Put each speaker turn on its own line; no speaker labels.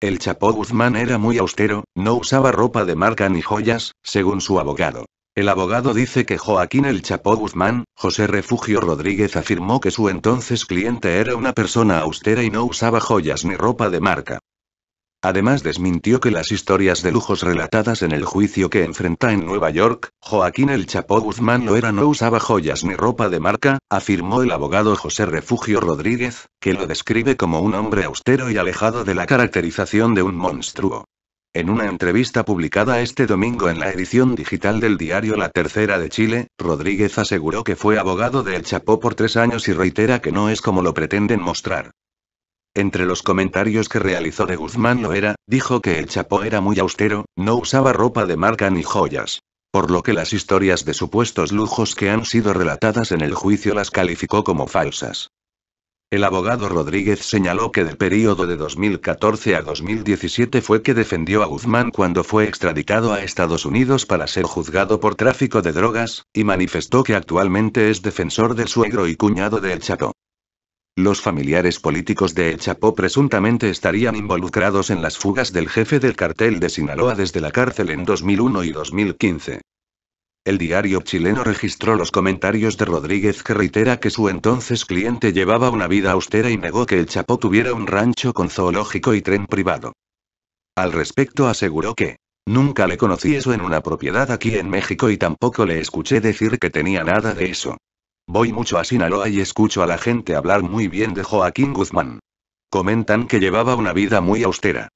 El Chapo Guzmán era muy austero, no usaba ropa de marca ni joyas, según su abogado. El abogado dice que Joaquín El Chapo Guzmán, José Refugio Rodríguez afirmó que su entonces cliente era una persona austera y no usaba joyas ni ropa de marca. Además desmintió que las historias de lujos relatadas en el juicio que enfrenta en Nueva York, Joaquín El Chapo Guzmán lo era no usaba joyas ni ropa de marca, afirmó el abogado José Refugio Rodríguez, que lo describe como un hombre austero y alejado de la caracterización de un monstruo. En una entrevista publicada este domingo en la edición digital del diario La Tercera de Chile, Rodríguez aseguró que fue abogado de El Chapó por tres años y reitera que no es como lo pretenden mostrar. Entre los comentarios que realizó de Guzmán lo era, dijo que el Chapó era muy austero, no usaba ropa de marca ni joyas. Por lo que las historias de supuestos lujos que han sido relatadas en el juicio las calificó como falsas. El abogado Rodríguez señaló que del período de 2014 a 2017 fue que defendió a Guzmán cuando fue extraditado a Estados Unidos para ser juzgado por tráfico de drogas, y manifestó que actualmente es defensor del suegro y cuñado de El Chapo. Los familiares políticos de El Chapo presuntamente estarían involucrados en las fugas del jefe del cartel de Sinaloa desde la cárcel en 2001 y 2015. El diario chileno registró los comentarios de Rodríguez que reitera que su entonces cliente llevaba una vida austera y negó que el Chapo tuviera un rancho con zoológico y tren privado. Al respecto aseguró que, nunca le conocí eso en una propiedad aquí en México y tampoco le escuché decir que tenía nada de eso. Voy mucho a Sinaloa y escucho a la gente hablar muy bien de Joaquín Guzmán. Comentan que llevaba una vida muy austera.